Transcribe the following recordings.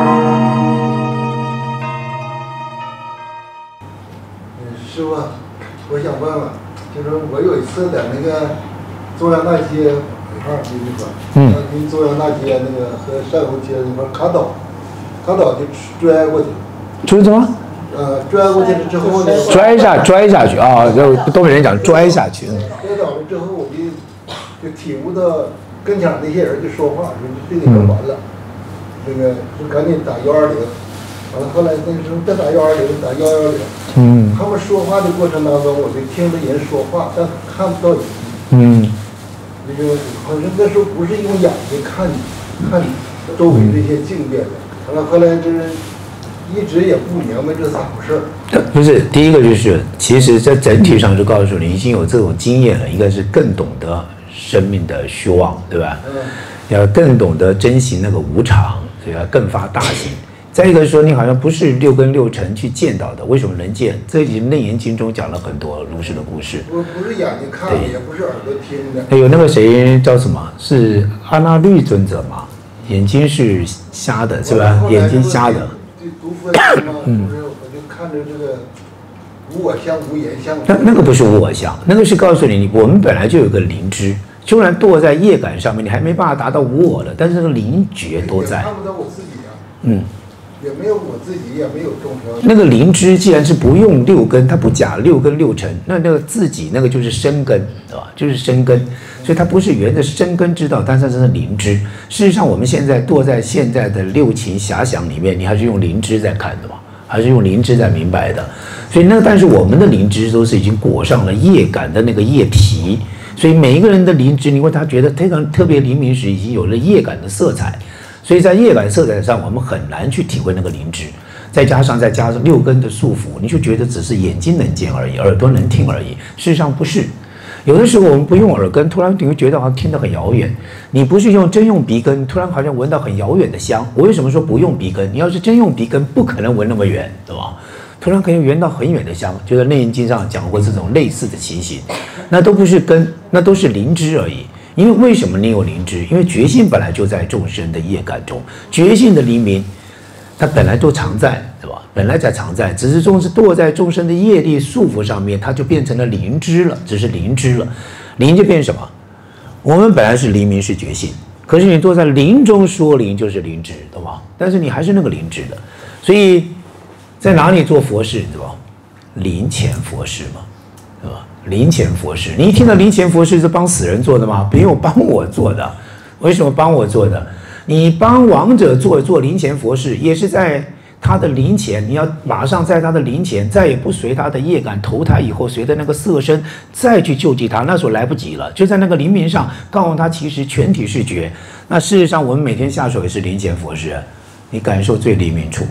嗯师傅，我想问问，就是我有一次在那个中央大街一块儿就是说，嗯，中央大街那个和山口街那块儿卡倒，卡倒就拽过去，拽什么？呃，拽过去了之后呢，拽一下，拽下去啊、就东北人讲拽下去。摔倒了之后，我就就体悟到跟前那些人就说话，就这个就完了。这个就赶紧打幺二零。完了，后来那时候再打幺二零，打幺幺零。嗯他们说话的过程当中，我就听着人说话，但看不到人。嗯那个好像那时候不是用眼睛看看周围这些境界的。完了，后来就是一直也不明白这咋回事儿。不是，第一个就是，其实在整体上就告诉你，已经有这种经验了。应该是更懂得生命的虚妄，对吧？嗯，要更懂得珍惜那个无常，所以要更发大心。再一个说，你好像不是六根六尘去见到的，为什么能见？这里《楞严经》中讲了很多如是的故事。我不是眼睛看的，也不是耳朵听的。还有那个谁叫什么？是阿那律尊者嘛？眼睛是瞎的，是吧？眼睛瞎的。对，读佛经嘛，不是，我就看着这个无我相、无言相。那那个不是无我相，那个是告诉你，我们本来就有个灵知，虽然堕在业感上面，你还没办法达到无我了，但是这个灵觉都在也。看不到我自己啊，嗯，也没有我自己，也没有众生。那个灵知既然是不用六根，它不假六根六尘，那那个自己那个就是生根，对吧？就是生根，所以它不是原的生根之道，但是它是灵知。事实上，我们现在堕在现在的六情遐想里面，你还是用灵知在看的嘛，还是用灵知在明白的。所以那但是我们的灵知都是已经裹上了业感的那个叶皮，所以每一个人的灵知，你为他觉得非常特别灵敏时，已经有了业感的色彩。所以在业感色彩上，我们很难去体会那个灵知。再加上再加上六根的束缚，你就觉得只是眼睛能见而已，耳朵能听而已。事实上不是，有的时候我们不用耳根，突然你会觉得好像听得很遥远。你不是用真用鼻根，突然好像闻到很遥远的香。我为什么说不用鼻根？你要是真用鼻根，不可能闻那么远，对吧？突然可以圆到很远的香，就在《内经》上讲过这种类似的情形，那都不是根，那都是灵知而已。因为为什么你有灵知？因为觉性本来就在众生的业感中，觉性的黎明，它本来就常在，对吧？本来在常在，只是众生堕在众生的业力束缚上面，它就变成了灵知了，只是灵知了。灵就变什么？我们本来是黎明是觉性，可是你坐在灵中说灵就是灵知，懂吗？但是你还是那个灵知的，所以在哪里做佛事，对吧？灵前佛事嘛，对吧？灵前佛事，你一听到灵前佛事是帮死人做的吗？没有帮我做的，为什么帮我做的？你帮亡者做做灵前佛事，也是在他的灵前，你要马上在他的灵前，再也不随他的业感投胎以后，随着那个色身再去救济他，那时候来不及了。就在那个灵明上告诉他，其实全体是觉。那事实上，我们每天下手也是灵前佛事，你感受最灵明处，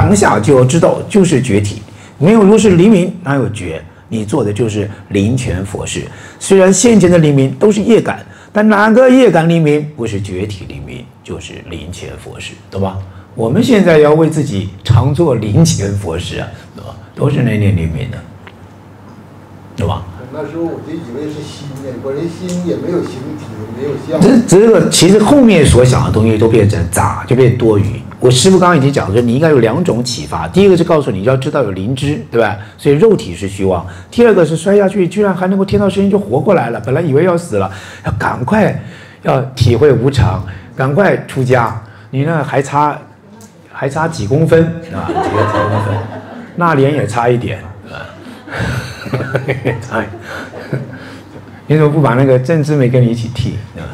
当下就要知道就是觉体，没有如是黎明，哪有觉？你做的就是灵前佛事。虽然现前的黎明都是业感，但哪个业感黎明不是觉体黎明，就是灵前佛事，懂吧？我们现在要为自己常做灵前佛事啊，对吧？都是那念灵明的，对吧？那时候我就以为是心呢，我这心也没有形体，没有相。这这个其实后面所想的东西都变成杂，就变多余。我师傅刚刚已经讲说，你应该有两种启发。第一个是告诉你要知道有灵知，对吧？所以肉体是虚妄。第二个是摔下去居然还能够听到声音就活过来了，本来以为要死了，要赶快要体会无常，赶快出家。你呢还差还差几公分啊？几个几公分，那脸也差一点，对吧？差一点。你怎么不把那个郑之美跟你一起剃，对吧？